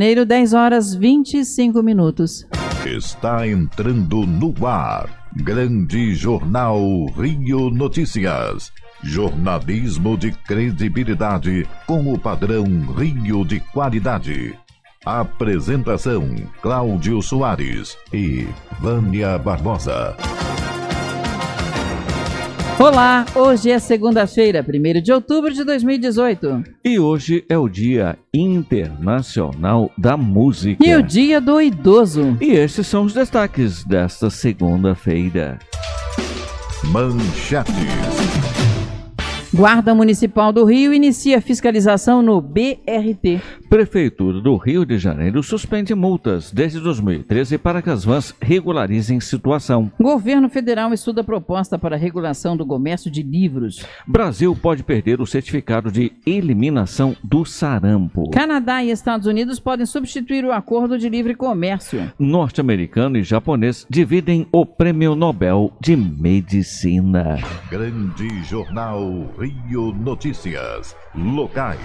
Janeiro, 10 horas 25 minutos. Está entrando no ar. Grande Jornal Rio Notícias. Jornalismo de credibilidade com o padrão Rio de qualidade. Apresentação: Cláudio Soares e Vânia Barbosa. Olá, hoje é segunda-feira, 1 de outubro de 2018. E hoje é o Dia Internacional da Música. E o Dia do Idoso. E esses são os destaques desta segunda-feira. Manchetes. Guarda Municipal do Rio inicia fiscalização no BRT. Prefeitura do Rio de Janeiro suspende multas desde 2013 para que as vans regularizem situação. Governo federal estuda proposta para regulação do comércio de livros. Brasil pode perder o certificado de eliminação do sarampo. Canadá e Estados Unidos podem substituir o acordo de livre comércio. Norte-americano e japonês dividem o Prêmio Nobel de Medicina. Grande Jornal Rio Notícias. Locais.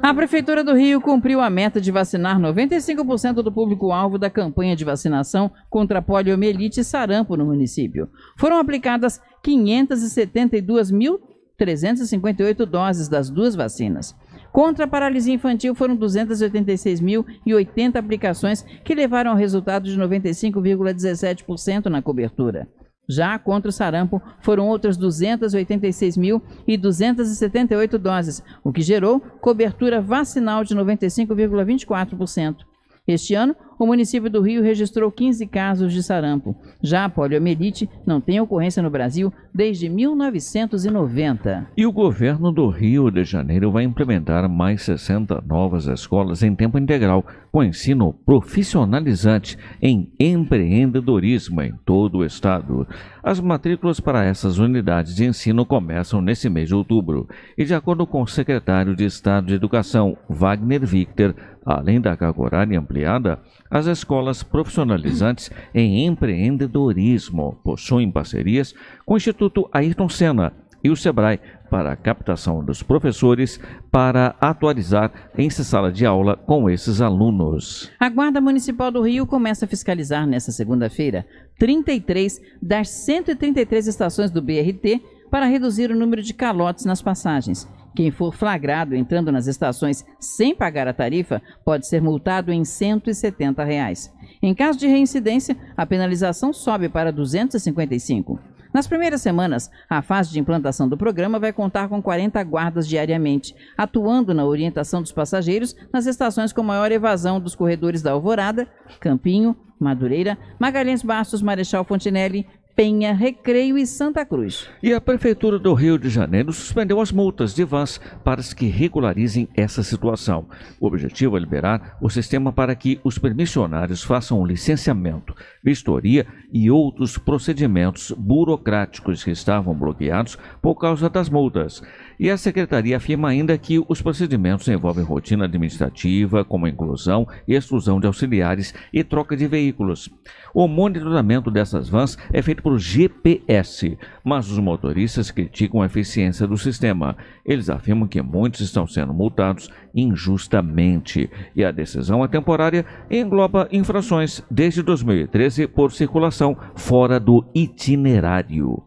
A Prefeitura do Rio cumpriu a meta de vacinar 95% do público-alvo da campanha de vacinação contra poliomielite e sarampo no município. Foram aplicadas 572.358 doses das duas vacinas. Contra a paralisia infantil foram 286.080 aplicações que levaram ao resultado de 95,17% na cobertura. Já contra o sarampo, foram outras 286.278 doses, o que gerou cobertura vacinal de 95,24%. Este ano, o município do Rio registrou 15 casos de sarampo. Já a poliomielite não tem ocorrência no Brasil desde 1990. E o governo do Rio de Janeiro vai implementar mais 60 novas escolas em tempo integral, com ensino profissionalizante em empreendedorismo em todo o estado. As matrículas para essas unidades de ensino começam nesse mês de outubro. E de acordo com o secretário de Estado de Educação, Wagner Victor, além da carga horária ampliada, as escolas profissionalizantes em empreendedorismo possuem parcerias com o Instituto Ayrton Senna e o SEBRAE para a captação dos professores para atualizar em sala de aula com esses alunos. A Guarda Municipal do Rio começa a fiscalizar nesta segunda-feira 33 das 133 estações do BRT para reduzir o número de calotes nas passagens. Quem for flagrado entrando nas estações sem pagar a tarifa pode ser multado em 170 reais. Em caso de reincidência, a penalização sobe para R$ 255. Nas primeiras semanas, a fase de implantação do programa vai contar com 40 guardas diariamente, atuando na orientação dos passageiros nas estações com maior evasão dos corredores da Alvorada, Campinho, Madureira, Magalhães Bastos, Marechal Fontinelli, Penha, Recreio e Santa Cruz. E a Prefeitura do Rio de Janeiro suspendeu as multas de vans para que regularizem essa situação. O objetivo é liberar o sistema para que os permissionários façam licenciamento, vistoria e outros procedimentos burocráticos que estavam bloqueados por causa das multas. E a Secretaria afirma ainda que os procedimentos envolvem rotina administrativa, como inclusão e exclusão de auxiliares e troca de veículos. O monitoramento dessas vans é feito por GPS, mas os motoristas criticam a eficiência do sistema. Eles afirmam que muitos estão sendo multados injustamente e a decisão é temporária e engloba infrações desde 2013 por circulação fora do itinerário.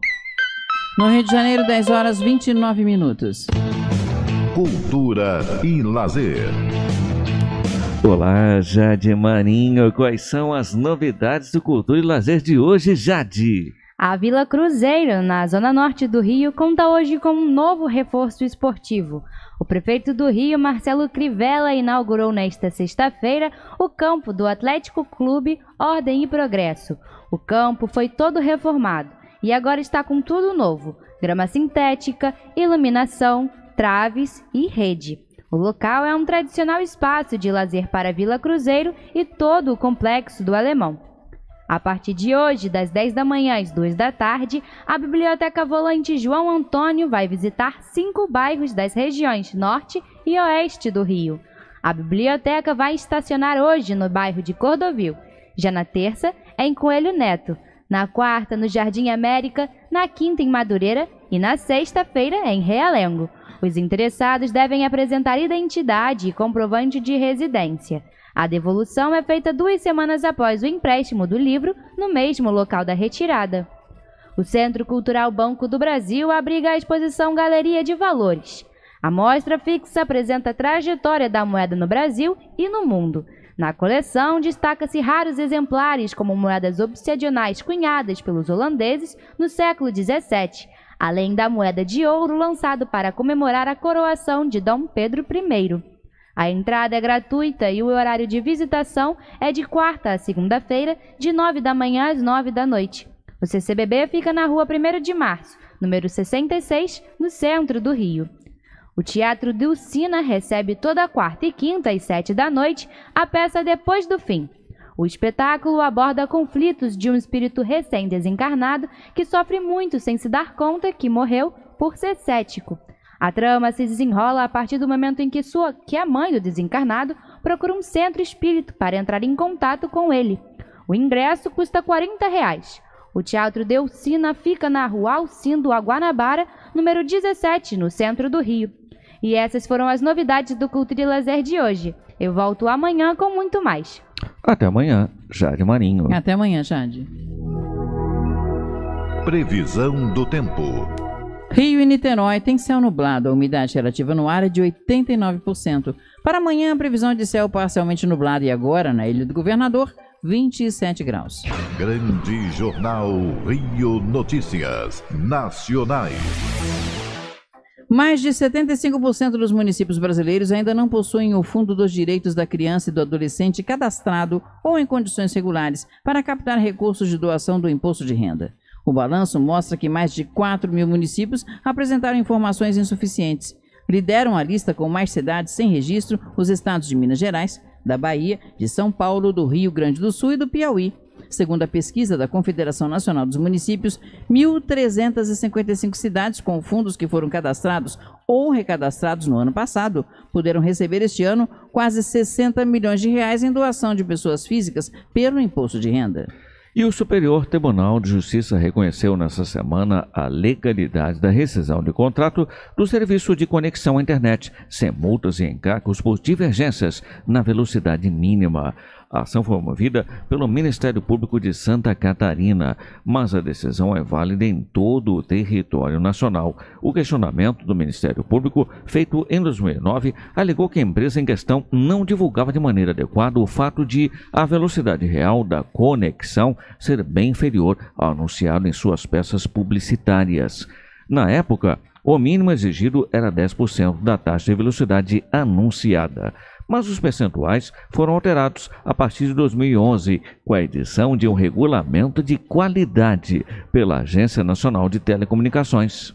No Rio de Janeiro, 10 horas 29 minutos. Cultura e lazer. Olá, Jade Marinho. Quais são as novidades do Cultura e Lazer de hoje, Jade? A Vila Cruzeiro, na zona norte do Rio, conta hoje com um novo reforço esportivo. O prefeito do Rio, Marcelo Crivella, inaugurou nesta sexta-feira o campo do Atlético Clube Ordem e Progresso. O campo foi todo reformado e agora está com tudo novo: grama sintética, iluminação, traves e rede. O local é um tradicional espaço de lazer para Vila Cruzeiro e todo o complexo do Alemão. A partir de hoje, das 10 da manhã às 2 da tarde, a Biblioteca Volante João Antônio vai visitar cinco bairros das regiões Norte e Oeste do Rio. A biblioteca vai estacionar hoje no bairro de Cordovil. Já na terça, é em Coelho Neto, na quarta no Jardim América, na quinta em Madureira e na sexta-feira em Realengo. Os interessados devem apresentar identidade e comprovante de residência. A devolução é feita duas semanas após o empréstimo do livro no mesmo local da retirada. O Centro Cultural Banco do Brasil abriga a exposição Galeria de Valores. A mostra fixa apresenta a trajetória da moeda no Brasil e no mundo. Na coleção, destaca-se raros exemplares como moedas obsidianais cunhadas pelos holandeses no século XVII, além da moeda de ouro lançado para comemorar a coroação de Dom Pedro I. A entrada é gratuita e o horário de visitação é de quarta a segunda-feira, de 9 da manhã às 9 da noite. O CCBB fica na rua 1 de março, número 66, no centro do Rio. O Teatro Dulcina recebe toda quarta e quinta às sete da noite a peça Depois do Fim. O espetáculo aborda conflitos de um espírito recém-desencarnado que sofre muito sem se dar conta que morreu por ser cético. A trama se desenrola a partir do momento em que, sua, que a mãe do desencarnado procura um centro espírito para entrar em contato com ele. O ingresso custa 40 reais. O Teatro Deucina fica na rua Alcindo Guanabara, número 17, no centro do Rio. E essas foram as novidades do Cultura e Lazer de hoje. Eu volto amanhã com muito mais. Até amanhã, Jade Marinho. Até amanhã, Jade. Previsão do tempo. Rio e Niterói tem céu nublado, a umidade relativa no ar é de 89%. Para amanhã, a previsão de céu parcialmente nublado e agora, na Ilha do Governador, 27 graus. Grande Jornal Rio Notícias. Nacionais. Mais de 75% dos municípios brasileiros ainda não possuem o Fundo dos Direitos da Criança e do Adolescente cadastrado ou em condições regulares para captar recursos de doação do imposto de renda. O balanço mostra que mais de 4 mil municípios apresentaram informações insuficientes. Lideram a lista com mais cidades sem registro os estados de Minas Gerais, da Bahia, de São Paulo, do Rio Grande do Sul e do Piauí. Segundo a pesquisa da Confederação Nacional dos Municípios, 1.355 cidades com fundos que foram cadastrados ou recadastrados no ano passado puderam receber este ano quase 60 milhões de reais em doação de pessoas físicas pelo imposto de renda. E o Superior Tribunal de Justiça reconheceu nesta semana a legalidade da rescisão de contrato do serviço de conexão à internet, sem multas e encargos por divergências na velocidade mínima. A ação foi movida pelo Ministério Público de Santa Catarina, mas a decisão é válida em todo o território nacional. O questionamento do Ministério Público, feito em 2009, alegou que a empresa em questão não divulgava de maneira adequada o fato de a velocidade real da conexão ser bem inferior ao anunciado em suas peças publicitárias. Na época, o mínimo exigido era 10% da taxa de velocidade anunciada mas os percentuais foram alterados a partir de 2011, com a edição de um regulamento de qualidade pela Agência Nacional de Telecomunicações.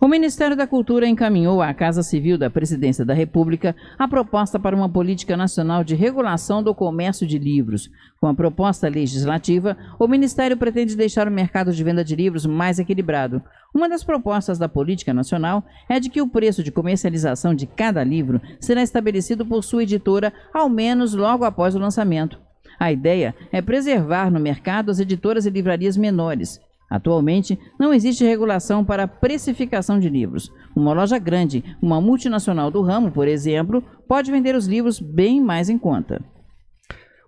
O Ministério da Cultura encaminhou à Casa Civil da Presidência da República a proposta para uma política nacional de regulação do comércio de livros. Com a proposta legislativa, o Ministério pretende deixar o mercado de venda de livros mais equilibrado. Uma das propostas da política nacional é de que o preço de comercialização de cada livro será estabelecido por sua editora, ao menos logo após o lançamento. A ideia é preservar no mercado as editoras e livrarias menores. Atualmente, não existe regulação para precificação de livros. Uma loja grande, uma multinacional do ramo, por exemplo, pode vender os livros bem mais em conta.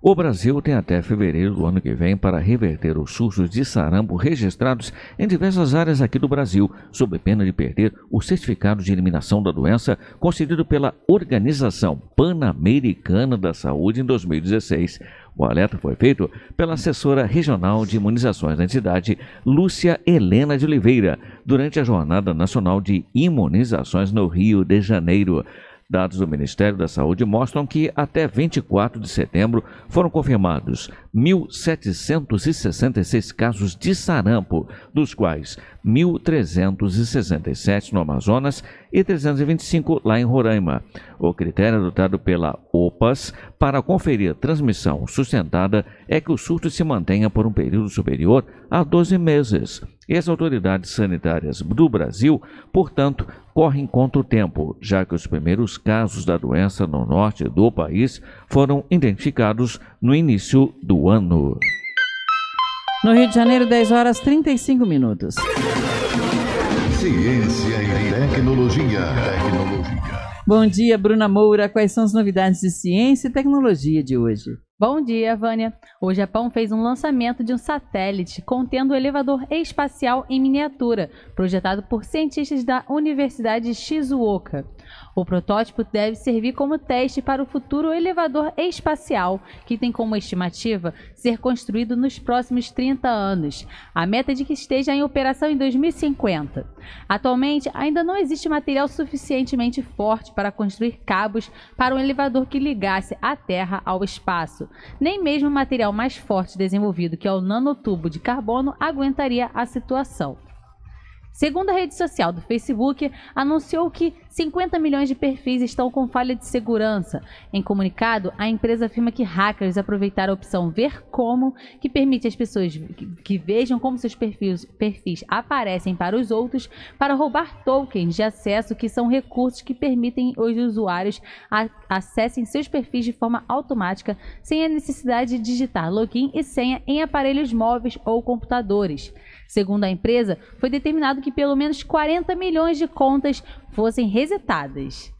O Brasil tem até fevereiro do ano que vem para reverter os surtos de sarampo registrados em diversas áreas aqui do Brasil, sob pena de perder o certificado de eliminação da doença concedido pela Organização Pan-Americana da Saúde em 2016. O alerta foi feito pela assessora regional de imunizações da entidade, Lúcia Helena de Oliveira, durante a Jornada Nacional de Imunizações no Rio de Janeiro. Dados do Ministério da Saúde mostram que até 24 de setembro foram confirmados 1.766 casos de sarampo, dos quais 1.367 no Amazonas e 325 lá em Roraima. O critério adotado pela OPAS para conferir transmissão sustentada é que o surto se mantenha por um período superior a 12 meses. E as autoridades sanitárias do Brasil, portanto, correm contra o tempo, já que os primeiros casos da doença no norte do país foram identificados no início do ano. No Rio de Janeiro, 10 horas 35 minutos. Ciência e tecnologia. Tecnologia. Bom dia, Bruna Moura. Quais são as novidades de ciência e tecnologia de hoje? Bom dia, Vânia. O Japão fez um lançamento de um satélite contendo o elevador espacial em miniatura, projetado por cientistas da Universidade Shizuoka. O protótipo deve servir como teste para o futuro elevador espacial, que tem como estimativa ser construído nos próximos 30 anos. A meta é de que esteja em operação em 2050. Atualmente, ainda não existe material suficientemente forte para construir cabos para um elevador que ligasse a Terra ao espaço. Nem mesmo o material mais forte desenvolvido, que é o nanotubo de carbono, aguentaria a situação. Segundo a rede social do Facebook, anunciou que 50 milhões de perfis estão com falha de segurança. Em comunicado, a empresa afirma que hackers aproveitaram a opção Ver Como, que permite às pessoas que vejam como seus perfis, perfis aparecem para os outros, para roubar tokens de acesso, que são recursos que permitem os usuários a, acessem seus perfis de forma automática, sem a necessidade de digitar login e senha em aparelhos móveis ou computadores. Segundo a empresa, foi determinado que pelo menos 40 milhões de contas fossem resetadas.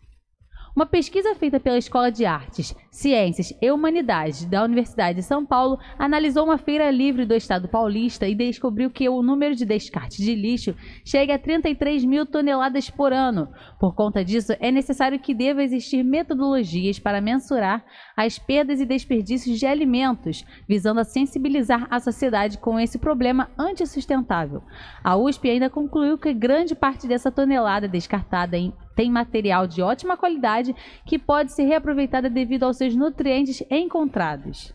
Uma pesquisa feita pela Escola de Artes, Ciências e Humanidades da Universidade de São Paulo analisou uma feira livre do estado paulista e descobriu que o número de descartes de lixo chega a 33 mil toneladas por ano. Por conta disso, é necessário que deva existir metodologias para mensurar as perdas e desperdícios de alimentos, visando a sensibilizar a sociedade com esse problema antisustentável. A USP ainda concluiu que grande parte dessa tonelada descartada em tem material de ótima qualidade que pode ser reaproveitada devido aos seus nutrientes encontrados.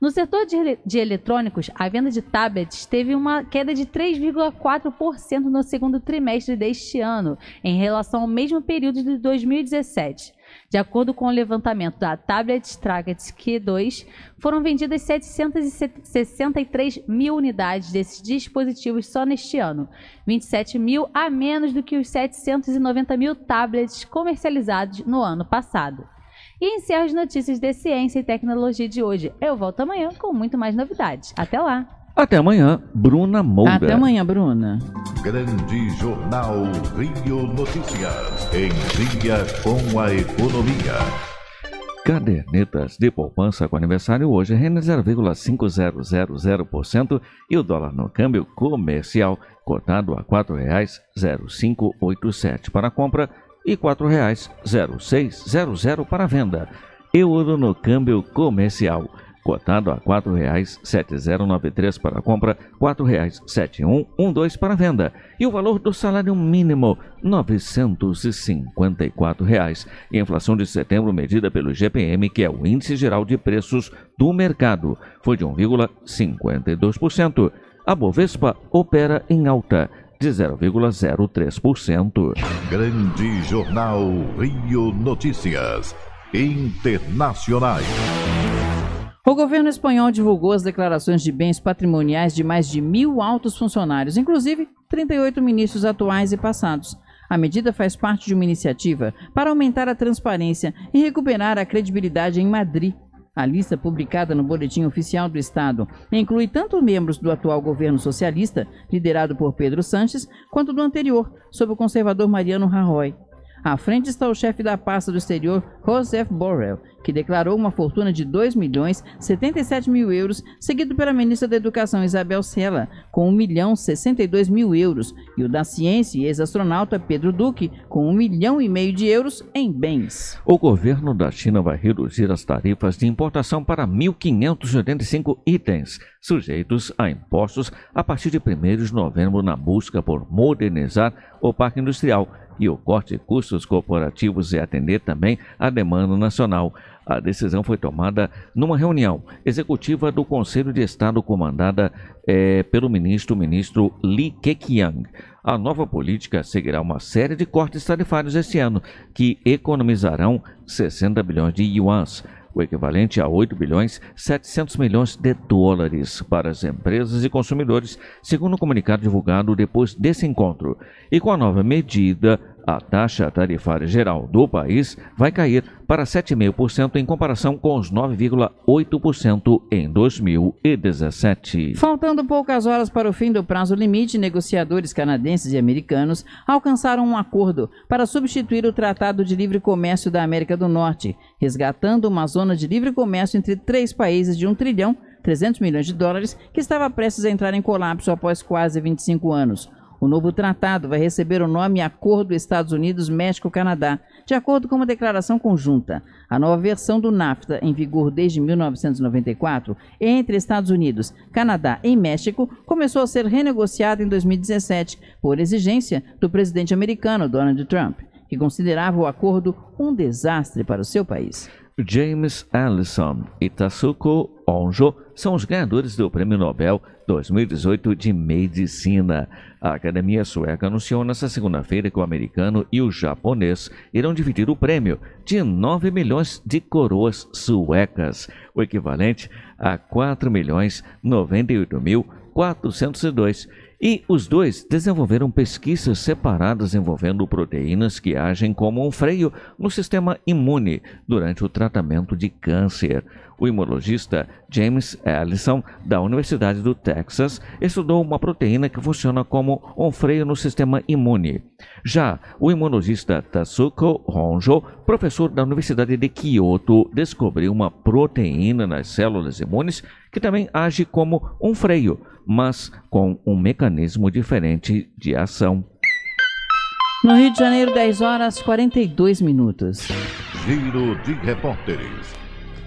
No setor de, de, eletrônicos, a venda de tablets teve uma queda de 3,4% no segundo trimestre deste ano, em relação ao mesmo período de 2017. De acordo com o levantamento da Tablet Target Q2, foram vendidas 763 mil unidades desses dispositivos só neste ano, 27 mil a menos do que os 790 mil tablets comercializados no ano passado. E encerro as notícias de ciência e tecnologia de hoje. Eu volto amanhã com muito mais novidades. Até lá! Até amanhã, Bruna Moura. Até amanhã, Bruna. Grande Jornal Rio Notícias. Em dia com a economia. Cadernetas de poupança com aniversário hoje rende 0,5000% e o dólar no câmbio comercial cotado a R$ 4,0587 para compra e R$ 4,0600 para venda. Euro no câmbio comercial cotado a R$ 4,7093 para compra, R$ 4,7112 para venda. E o valor do salário mínimo, 954 reais. E a inflação de setembro medida pelo GPM, que é o Índice Geral de Preços do Mercado, foi de 1,52%. A Bovespa opera em alta de 0,03%. Grande Jornal Rio Notícias. Internacionais. O governo espanhol divulgou as declarações de bens patrimoniais de mais de mil altos funcionários, inclusive 38 ministros atuais e passados. A medida faz parte de uma iniciativa para aumentar a transparência e recuperar a credibilidade em Madrid. A lista publicada no Boletim Oficial do Estado inclui tanto membros do atual governo socialista, liderado por Pedro Sanches, quanto do anterior, sob o conservador Mariano Rajoy. À frente está o chefe da pasta do exterior, Joseph Borrell, que declarou uma fortuna de 2 milhões 77 mil euros, seguido pela ministra da Educação Isabel Sela, com 1 milhão 62 mil euros, e o da Ciência e ex-astronauta Pedro Duque, com 1 milhão e meio de euros em bens. O governo da China vai reduzir as tarifas de importação para 1.585 itens, sujeitos a impostos a partir de 1 de novembro na busca por modernizar o parque industrial e o corte de custos corporativos e atender também à demanda nacional. A decisão foi tomada numa reunião executiva do Conselho de Estado comandada é, pelo ministro, ministro Li Keqiang. A nova política seguirá uma série de cortes tarifários este ano, que economizarão 60 bilhões de yuans o equivalente a 8 bilhões 700 milhões de dólares para as empresas e consumidores, segundo o um comunicado divulgado depois desse encontro. E com a nova medida, a taxa tarifária geral do país vai cair para 7,5% em comparação com os 9,8% em 2017. Faltando poucas horas para o fim do prazo limite, negociadores canadenses e americanos alcançaram um acordo para substituir o Tratado de Livre Comércio da América do Norte, resgatando uma zona de livre comércio entre três países de 1 trilhão 300 milhões de dólares que estava prestes a entrar em colapso após quase 25 anos. O novo tratado vai receber o nome Acordo Estados Unidos-México-Canadá, de acordo com uma declaração conjunta. A nova versão do NAFTA, em vigor desde 1994, entre Estados Unidos, Canadá e México, começou a ser renegociada em 2017 por exigência do presidente americano Donald Trump, que considerava o acordo um desastre para o seu país. James Allison e Tatsuko Onjo são os ganhadores do Prêmio Nobel 2018 de Medicina. A Academia Sueca anunciou nesta segunda-feira que o americano e o japonês irão dividir o prêmio de 9 milhões de coroas suecas, o equivalente a 4 milhões 98 mil 402 e os dois desenvolveram pesquisas separadas envolvendo proteínas que agem como um freio no sistema imune durante o tratamento de câncer. O imunologista James Allison, da Universidade do Texas, estudou uma proteína que funciona como um freio no sistema imune. Já o imunologista Tatsuko Honjo, professor da Universidade de Kyoto, descobriu uma proteína nas células imunes que também age como um freio, mas com um mecanismo diferente de ação. No Rio de Janeiro, 10 horas 42 minutos. Giro de repórteres.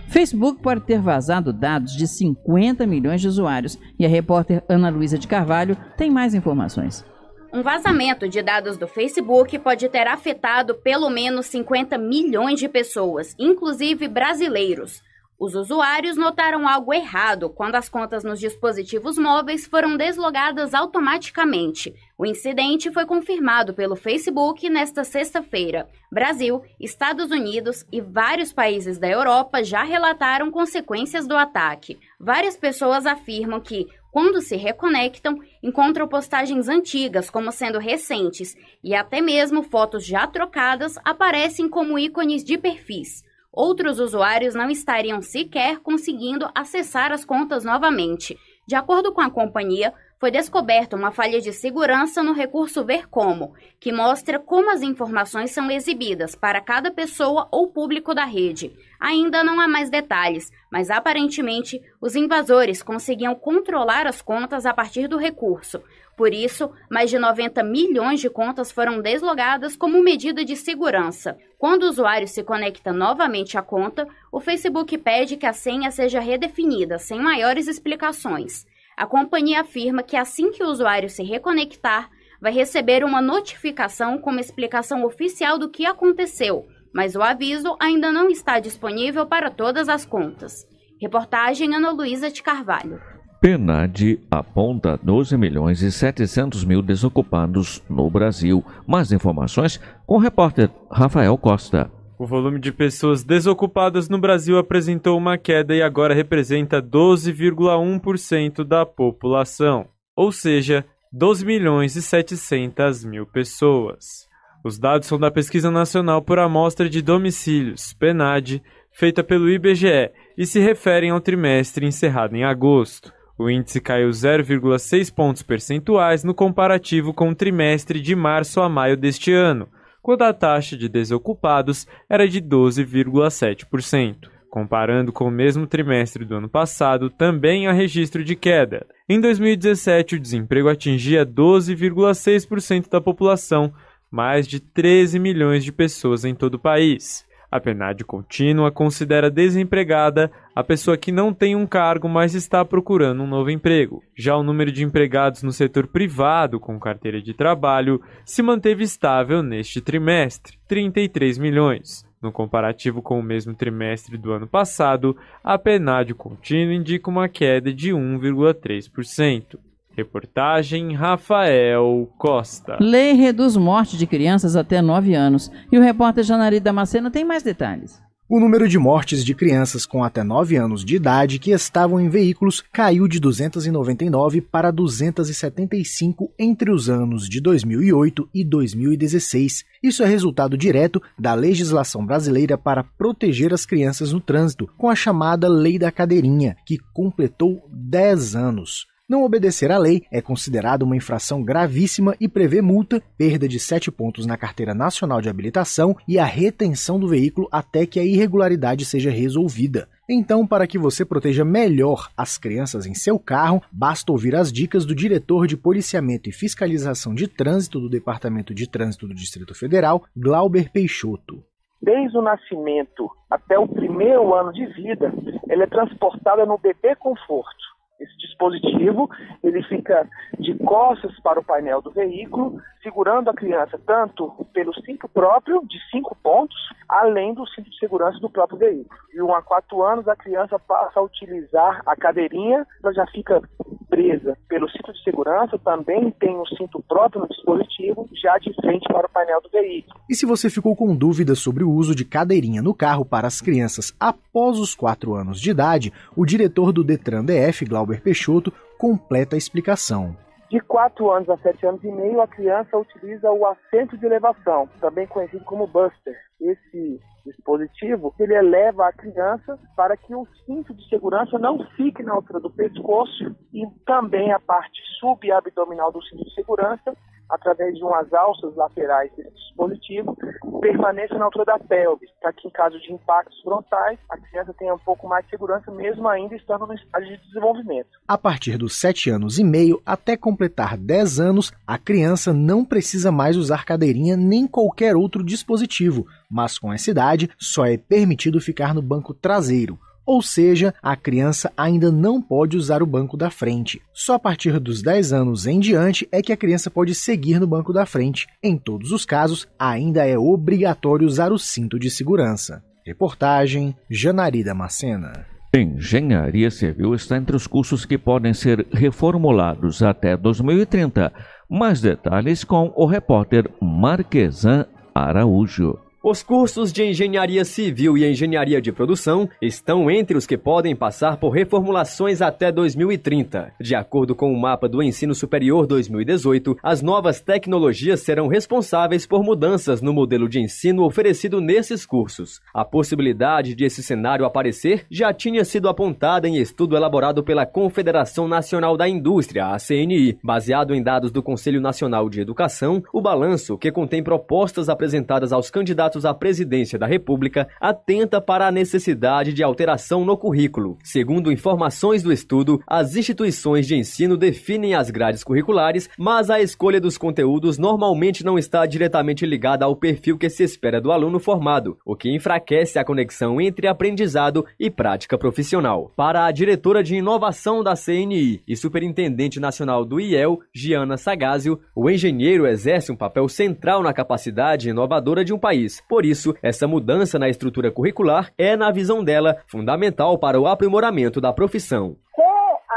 Facebook pode ter vazado dados de 50 milhões de usuários e a repórter Ana Luísa de Carvalho tem mais informações. Um vazamento de dados do Facebook pode ter afetado pelo menos 50 milhões de pessoas, inclusive brasileiros. Os usuários notaram algo errado quando as contas nos dispositivos móveis foram deslogadas automaticamente. O incidente foi confirmado pelo Facebook nesta sexta-feira. Brasil, Estados Unidos e vários países da Europa já relataram consequências do ataque. Várias pessoas afirmam que, quando se reconectam, encontram postagens antigas como sendo recentes e até mesmo fotos já trocadas aparecem como ícones de perfis outros usuários não estariam sequer conseguindo acessar as contas novamente. De acordo com a companhia, foi descoberta uma falha de segurança no recurso Ver Como, que mostra como as informações são exibidas para cada pessoa ou público da rede. Ainda não há mais detalhes, mas aparentemente os invasores conseguiam controlar as contas a partir do recurso. Por isso, mais de 90 milhões de contas foram deslogadas como medida de segurança. Quando o usuário se conecta novamente à conta, o Facebook pede que a senha seja redefinida, sem maiores explicações. A companhia afirma que assim que o usuário se reconectar, vai receber uma notificação com uma explicação oficial do que aconteceu, mas o aviso ainda não está disponível para todas as contas. Reportagem Ana Luísa de Carvalho. PNAD aponta 12 milhões e 700 mil desocupados no Brasil. Mais informações com o repórter Rafael Costa. O volume de pessoas desocupadas no Brasil apresentou uma queda e agora representa 12,1% da população, ou seja, 12 milhões e 700 mil pessoas. Os dados são da Pesquisa Nacional por Amostra de Domicílios, PNAD, feita pelo IBGE e se referem ao trimestre encerrado em agosto. O índice caiu 0,6 pontos percentuais no comparativo com o trimestre de março a maio deste ano, quando a taxa de desocupados era de 12,7%. Comparando com o mesmo trimestre do ano passado, também há registro de queda. Em 2017, o desemprego atingia 12,6% da população, mais de 13 milhões de pessoas em todo o país. A PNAD contínua considera desempregada a pessoa que não tem um cargo, mas está procurando um novo emprego. Já o número de empregados no setor privado com carteira de trabalho se manteve estável neste trimestre, 33 milhões. No comparativo com o mesmo trimestre do ano passado, a PNAD contínua indica uma queda de 1,3%. Reportagem Rafael Costa. Lei reduz morte de crianças até 9 anos. E o repórter Janari Damasceno tem mais detalhes. O número de mortes de crianças com até 9 anos de idade que estavam em veículos caiu de 299 para 275 entre os anos de 2008 e 2016. Isso é resultado direto da legislação brasileira para proteger as crianças no trânsito, com a chamada Lei da Cadeirinha, que completou 10 anos. Não obedecer à lei é considerado uma infração gravíssima e prevê multa, perda de 7 pontos na Carteira Nacional de Habilitação e a retenção do veículo até que a irregularidade seja resolvida. Então, para que você proteja melhor as crianças em seu carro, basta ouvir as dicas do diretor de Policiamento e Fiscalização de Trânsito do Departamento de Trânsito do Distrito Federal, Glauber Peixoto. Desde o nascimento até o primeiro ano de vida, ela é transportada no bebê conforto esse dispositivo ele fica de costas para o painel do veículo, segurando a criança tanto pelo cinto próprio, de cinco pontos, além do cinto de segurança do próprio veículo. De 1 a 4 anos, a criança passa a utilizar a cadeirinha, ela já fica presa pelo cinto de segurança, também tem um cinto próprio no dispositivo, já de frente para o painel do veículo. E se você ficou com dúvidas sobre o uso de cadeirinha no carro para as crianças após os 4 anos de idade, o diretor do Detran DF, Glauber Peixoto, completa a explicação. De 4 anos a 7 anos e meio, a criança utiliza o assento de elevação, também conhecido como buster. Esse dispositivo, ele eleva a criança para que o cinto de segurança não fique na altura do pescoço e também a parte subabdominal do cinto de segurança através de umas alças laterais desse dispositivo, permaneça na altura da pelve, para que em caso de impactos frontais, a criança tenha um pouco mais de segurança, mesmo ainda estando no estágio de desenvolvimento. A partir dos 7 anos e meio até completar 10 anos, a criança não precisa mais usar cadeirinha nem qualquer outro dispositivo, mas com essa idade só é permitido ficar no banco traseiro, ou seja, a criança ainda não pode usar o banco da frente. Só a partir dos 10 anos em diante é que a criança pode seguir no banco da frente. Em todos os casos, ainda é obrigatório usar o cinto de segurança. Reportagem Janari Macena. Engenharia Civil está entre os cursos que podem ser reformulados até 2030. Mais detalhes com o repórter Marquesan Araújo. Os cursos de engenharia civil e engenharia de produção estão entre os que podem passar por reformulações até 2030. De acordo com o mapa do Ensino Superior 2018, as novas tecnologias serão responsáveis por mudanças no modelo de ensino oferecido nesses cursos. A possibilidade de esse cenário aparecer já tinha sido apontada em estudo elaborado pela Confederação Nacional da Indústria, a CNI. Baseado em dados do Conselho Nacional de Educação, o balanço, que contém propostas apresentadas aos candidatos candidatos à presidência da República atenta para a necessidade de alteração no currículo. Segundo informações do estudo, as instituições de ensino definem as grades curriculares, mas a escolha dos conteúdos normalmente não está diretamente ligada ao perfil que se espera do aluno formado, o que enfraquece a conexão entre aprendizado e prática profissional. Para a diretora de inovação da CNI e superintendente nacional do IEL, Giana Sagazio, o engenheiro exerce um papel central na capacidade inovadora de um país por isso, essa mudança na estrutura curricular é, na visão dela, fundamental para o aprimoramento da profissão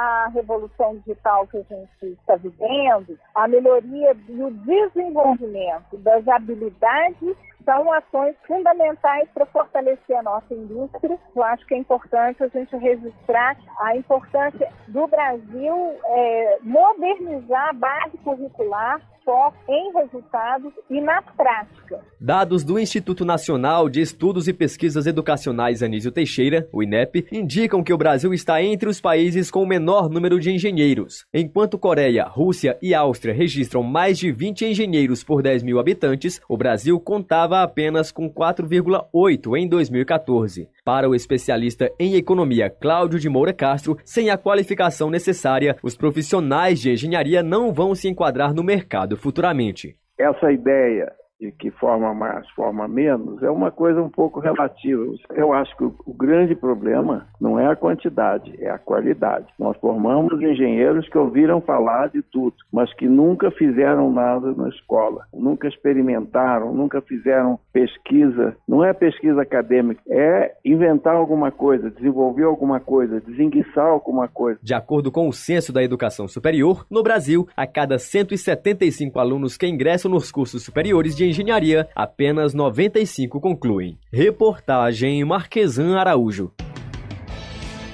a revolução digital que a gente está vivendo, a melhoria e o desenvolvimento das habilidades são ações fundamentais para fortalecer a nossa indústria. Eu acho que é importante a gente registrar a importância do Brasil é, modernizar a base curricular foco em resultados e na prática. Dados do Instituto Nacional de Estudos e Pesquisas Educacionais Anísio Teixeira, o INEP, indicam que o Brasil está entre os países com o menor número de engenheiros. Enquanto Coreia, Rússia e Áustria registram mais de 20 engenheiros por 10 mil habitantes, o Brasil contava apenas com 4,8 em 2014. Para o especialista em economia Cláudio de Moura Castro, sem a qualificação necessária, os profissionais de engenharia não vão se enquadrar no mercado futuramente. Essa ideia de que forma mais, forma menos, é uma coisa um pouco relativa. Eu acho que o, o, grande problema não é a quantidade, é a qualidade. Nós formamos engenheiros que ouviram falar de tudo, mas que nunca fizeram nada na escola, nunca experimentaram, nunca fizeram pesquisa. Não é pesquisa acadêmica, é inventar alguma coisa, desenvolver alguma coisa, desenguiçar alguma coisa. De acordo com o Censo da Educação Superior, no Brasil, a cada 175 alunos que ingressam nos cursos superiores de engenharia, apenas 95 concluem. Reportagem Marquesan Araújo.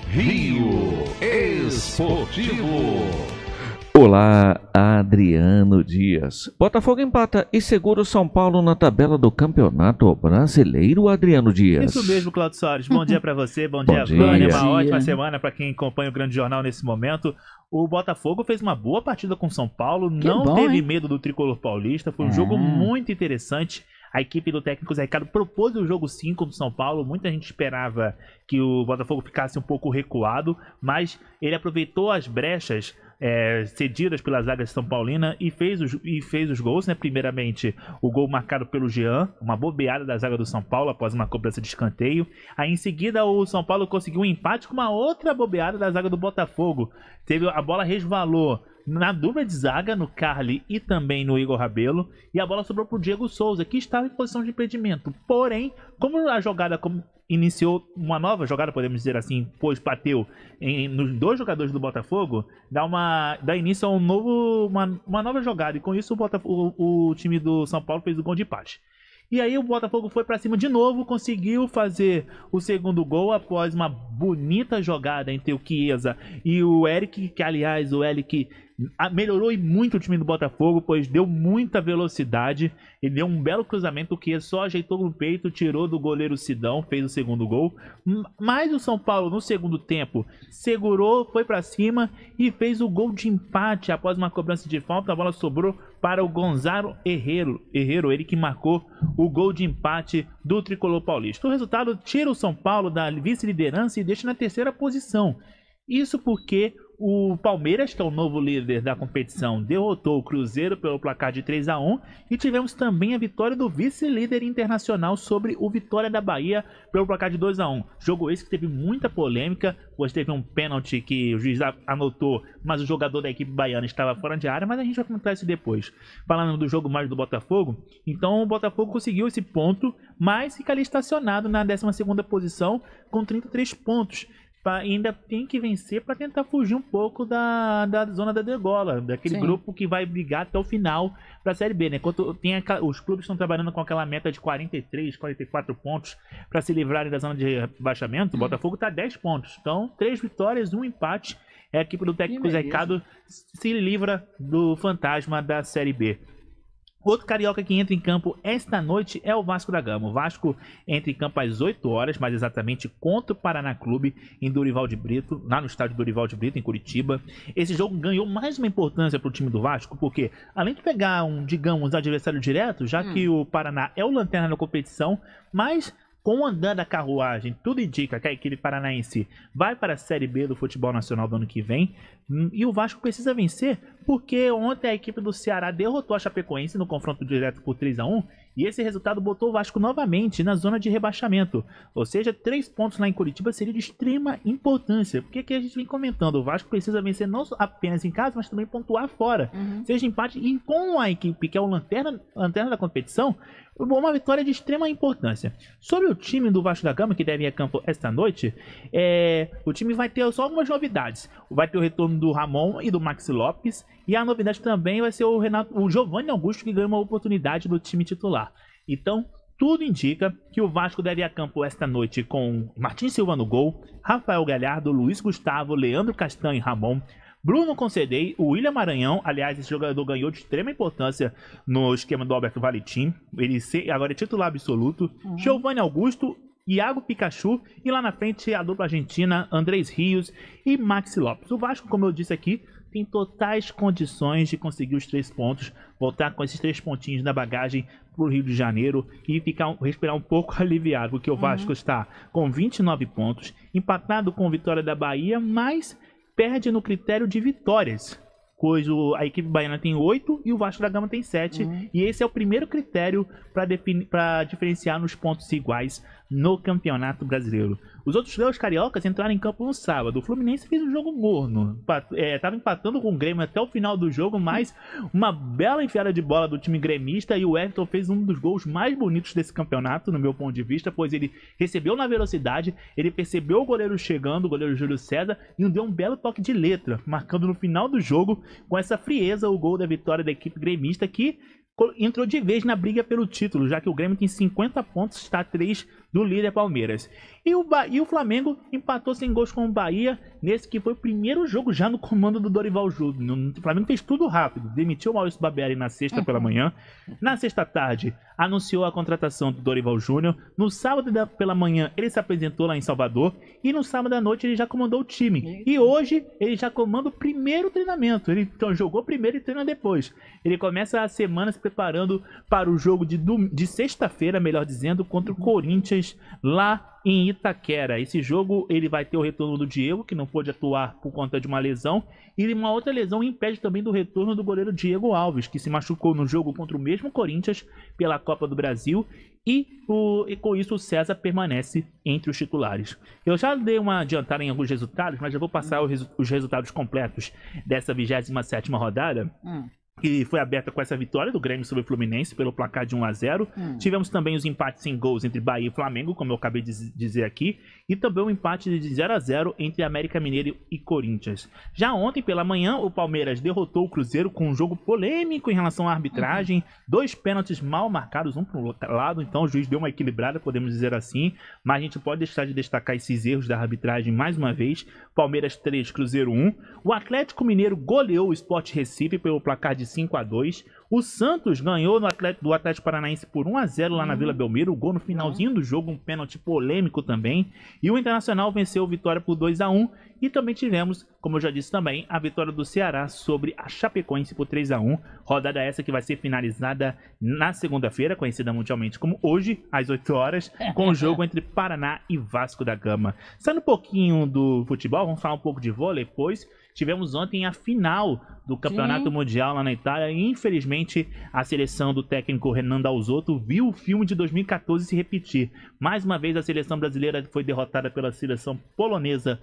Rio Esportivo. Olá, Adriano Dias. Botafogo empata e segura o São Paulo na tabela do Campeonato Brasileiro, Adriano Dias. Isso mesmo, Claudio Soares. Bom dia para você, bom, Bom dia, dia. Vânia. Uma ótima semana para quem acompanha o Grande Jornal nesse momento. O Botafogo fez uma boa partida com o São Paulo, Que não bom, teve hein? medo do tricolor paulista. Foi um É. jogo muito interessante. A equipe do técnico Zé Ricardo propôs o jogo 5 do São Paulo. Muita gente esperava que o Botafogo ficasse um pouco recuado, mas ele aproveitou as brechas é, cedidas pela zaga de São Paulina e fez os, e fez os gols, né? Primeiramente, o gol marcado pelo Jean, uma bobeada da zaga do São Paulo após uma cobrança de escanteio. Aí em seguida o São Paulo conseguiu um empate com uma outra bobeada da zaga do Botafogo. Teve a bola resvalou na dupla de zaga, no Carly e também no Igor Rabelo, e a bola sobrou pro Diego Souza, que estava em posição de impedimento. Porém, como a jogada iniciou uma nova jogada, podemos dizer assim, pois bateu em- nos dois jogadores do Botafogo, dá uma dá início a um novo uma, uma nova jogada e com isso o, Botafogo, o, o time do São Paulo fez o gol de empate. E aí o Botafogo foi pra cima de novo, conseguiu fazer o segundo gol após uma bonita jogada entre o Chiesa e o Eric, que aliás o Eric melhorou e muito o time do Botafogo, pois deu muita velocidade, ele deu um belo cruzamento, Chiesa só ajeitou no peito, tirou do goleiro Sidão, fez o segundo gol. Mas o São Paulo no segundo tempo segurou, foi pra cima e fez o gol de empate após uma cobrança de falta, a bola sobrou para o Gonzalo Herrero, Herrero, ele que marcou o gol de empate do tricolor paulista. O resultado tira o São Paulo da vice-liderança e deixa na terceira posição. Isso porque o Palmeiras, que é o novo líder da competição, derrotou o Cruzeiro pelo placar de 3 a 1 e tivemos também a vitória do vice-líder internacional sobre o Vitória da Bahia pelo placar de 2 a 1. Jogo esse que teve muita polêmica, pois teve um pênalti que o juiz anotou, mas o jogador da equipe baiana estava fora de área, mas a gente vai comentar isso depois. Falando do jogo mais do Botafogo, então o Botafogo conseguiu esse ponto, mas fica ali estacionado na 12ª posição com 33 pontos pa- ainda tem que vencer para tentar fugir um pouco da, da zona da degola, daquele Sim. grupo que vai brigar até o final para a Série B, né? Enquanto tem aquela- os clubes estão trabalhando com aquela meta de 43, 44 pontos para se livrarem da zona de rebaixamento, o Botafogo está 10 pontos. Então, três vitórias, um empate. É a equipe do técnico Zé. Ricardo se livra do fantasma da Série B. Outro carioca que entra em campo esta noite é o Vasco da Gama. O Vasco entra em campo às 8 horas, mais exatamente contra o Paraná Clube em Dorival de Brito, lá no estádio Dorival de Brito, em Curitiba. Esse jogo ganhou mais uma importância para o time do Vasco, porque além de pegar um, digamos, adversário direto, já que o Paraná é o lanterna da competição, mas com o andar da carruagem, tudo indica que a equipe paranaense vai para a Série B do futebol nacional do ano que vem. Hum, E o Vasco precisa vencer, porque ontem a equipe do Ceará derrotou a Chapecoense no confronto direto por 3 a 1 e esse resultado botou o Vasco novamente na zona de rebaixamento. Ou seja, três pontos lá em Curitiba seria de extrema importância. Porque aqui a gente vem comentando, o Vasco precisa vencer não apenas em casa, mas também pontuar fora. Seja empate e com a equipe que é o lanterna, lanterna da competição, uma vitória de extrema importância. Sobre o time do Vasco da Gama, que deve ir a campo esta noite, é, o time vai ter só algumas novidades. Vai ter o retorno do Ramon e do Maxi Lopes. E a novidade também vai ser o Renato, o Giovanni Augusto, que ganha uma oportunidade do time titular. Então, tudo indica que o Vasco deve ir a campo esta noite com Martin Silva no gol, Rafael Galhardo, Luiz Gustavo, Leandro Castanho e Ramon. Bruno Concedei, o William Maranhão, aliás, esse jogador ganhou de extrema importância no esquema do Alberto Valentim. Ele agora é titular absoluto. Giovanni Augusto, Iago Pikachu e lá na frente a dupla argentina Andrés Rios e Maxi Lopes. O Vasco, como eu disse aqui, tem totais condições de conseguir os três pontos, voltar com esses três pontinhos na bagagem para o Rio de Janeiro e ficar respirar um pouco aliviado, porque o Vasco está com 29 pontos, empatado com a vitória da Bahia, mas perde no critério de vitórias. Pois a equipe baiana tem 8 e o Vasco da Gama tem 7. E esse é o primeiro critério para diferenciar nos pontos iguais no Campeonato Brasileiro. Os outros dois cariocas entraram em campo no sábado. O Fluminense fez um jogo morno. Estava empatando com o Grêmio até o final do jogo, mas uma bela enfiada de bola do time gremista e o Everton fez um dos gols mais bonitos desse campeonato, no meu ponto de vista, pois ele recebeu na velocidade, ele percebeu o goleiro chegando, o goleiro Júlio César, e deu um belo toque de letra, marcando no final do jogo, com essa frieza, o gol da vitória da equipe gremista, que entrou de vez na briga pelo título, já que o Grêmio tem 50 pontos, está a 3 do líder Palmeiras. E o, Ba- e o Flamengo empatou sem gols com o Bahia, nesse que foi o primeiro jogo já no comando do Dorival Júnior. O Flamengo fez tudo rápido, demitiu o Maurício Barbieri na sexta pela manhã. Na sexta tarde, anunciou a contratação do Dorival Júnior. No sábado da- pela manhã, ele se apresentou lá em Salvador. E no sábado à noite, ele já comandou o time. E hoje, ele já comanda o primeiro treinamento. Ele então, jogou primeiro e treina depois. Ele começa a semana se preparando para o jogo de, de sexta-feira, melhor dizendo, contra o Corinthians lá em Itaquera. Esse jogo ele vai ter o retorno do Diego, que não pôde atuar por conta de uma lesão, e uma outra lesão impede também do retorno do goleiro Diego Alves, que se machucou no jogo contra o mesmo Corinthians pela Copa do Brasil. E, o- e com isso o César permanece entre os titulares. Eu já dei uma adiantada em alguns resultados, mas eu vou passar os, os resultados completos dessa 27ª rodada que foi aberta com essa vitória do Grêmio sobre o Fluminense pelo placar de 1 a 0. Hum. Tivemos também os empates em gols entre Bahia e Flamengo, como eu acabei de diz- dizer aqui, e também o empate de 0 a 0 entre América Mineiro e Corinthians. Já ontem pela manhã, o Palmeiras derrotou o Cruzeiro com um jogo polêmico em relação à arbitragem, dois pênaltis mal marcados, um para o lado, então o juiz deu uma equilibrada, podemos dizer assim, mas a gente pode deixar de destacar esses erros da arbitragem mais uma vez. Palmeiras 3, Cruzeiro 1. O Atlético Mineiro goleou o Sport Recife pelo placar de 5 a 2. O Santos ganhou no Atlético, do Atlético Paranaense por 1 a 0 lá na Vila Belmiro. O gol no finalzinho do jogo, um pênalti polêmico também. E o Internacional venceu o Vitória por 2 a 1 E também tivemos, como eu já disse também, a vitória do Ceará sobre a Chapecoense por 3 a 1 Rodada essa que vai ser finalizada na segunda-feira, conhecida mundialmente como hoje, às 8 horas, com o jogo entre Paraná e Vasco da Gama. Saindo um pouquinho do futebol, vamos falar um pouco de vôlei, pois tivemos ontem a final do Campeonato Sim. Mundial lá na Itália e infelizmente a seleção do técnico Renan Dalzotto viu o filme de 2014 se repetir. Mais uma vez a seleção brasileira foi derrotada pela seleção polonesa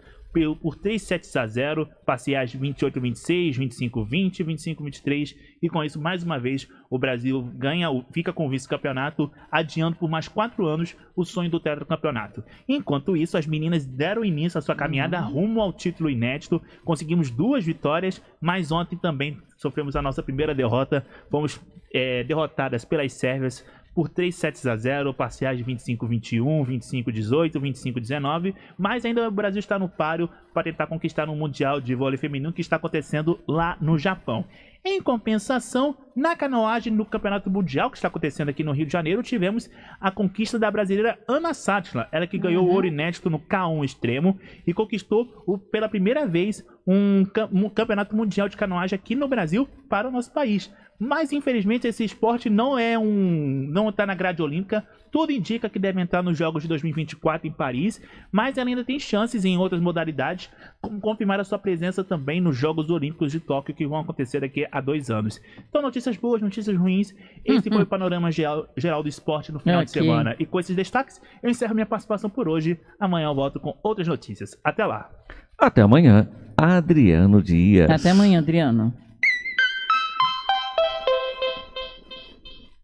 por 3 sets a 0, parciais 28-26, 25-20, 25-23 e com isso mais uma vez o Brasil ganha, fica com o vice-campeonato, adiando por mais quatro anos o sonho do tetracampeonato. Enquanto isso, as meninas deram início à sua caminhada rumo ao título inédito, conseguimos duas vitórias, mas ontem também sofremos a nossa primeira derrota, fomos é, derrotadas pelas sérvias por 3 sets a 0, parciais de 25-21, 25-18, 25-19, mas ainda o Brasil está no páreo para tentar conquistar um Mundial de Vôlei Feminino que está acontecendo lá no Japão. Em compensação, na canoagem no Campeonato Mundial que está acontecendo aqui no Rio de Janeiro, tivemos a conquista da brasileira Ana Sátila, ela que ganhou o ouro inédito no K1 extremo e conquistou o- pela primeira vez um, um campeonato mundial de canoagem aqui no Brasil para o nosso país. Mas infelizmente esse esporte não é um, não está na grade olímpica. Tudo indica que deve entrar nos Jogos de 2024 em Paris, mas ela ainda tem chances em outras modalidades, como confirmar a sua presença também nos Jogos Olímpicos de Tóquio que vão acontecer daqui a dois anos. Então notícias boas, notícias ruins. Esse foi o panorama geral, geral do esporte no final de Ok. semana. E com esses destaques, eu encerro minha participação por hoje. Amanhã eu volto com outras notícias. Até lá. Até amanhã, Adriano Dias. Até amanhã, Adriano.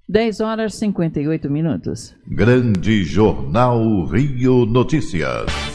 10 horas e 58 minutos. Grande Jornal Rio Notícias.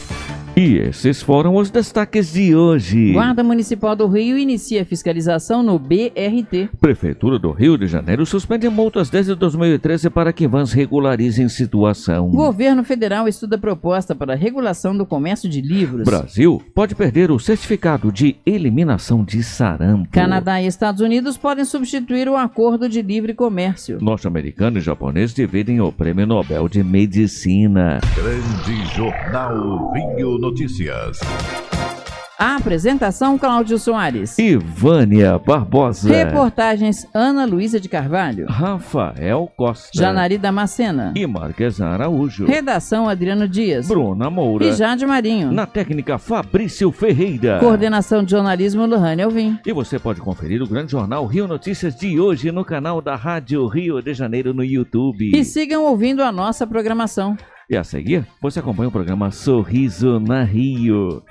E esses foram os destaques de hoje. Guarda Municipal do Rio inicia fiscalização no BRT. Prefeitura do Rio de Janeiro suspende multas desde 2013 para que vans regularizem situação. Governo Federal estuda proposta para regulação do comércio de livros. Brasil pode perder o certificado de eliminação de sarampo. Canadá e Estados Unidos podem substituir o acordo de livre comércio. Norte-americano e japonês dividem o Prêmio Nobel de Medicina. Grande Jornal Rio Notícias. A apresentação Cláudio Soares. E Vânia Barbosa. Reportagens Ana Luísa de Carvalho. Rafael Costa. Janari Damascena. E Marques Araújo. Redação Adriano Dias. Bruna Moura. E Jade Marinho. Na técnica Fabrício Ferreira. Coordenação de jornalismo Lohane Alvim. E você pode conferir o grande jornal Rio Notícias de hoje no canal da Rádio Rio de Janeiro no YouTube. E sigam ouvindo a nossa programação. E a seguir, você acompanha o programa Sorriso na Rio.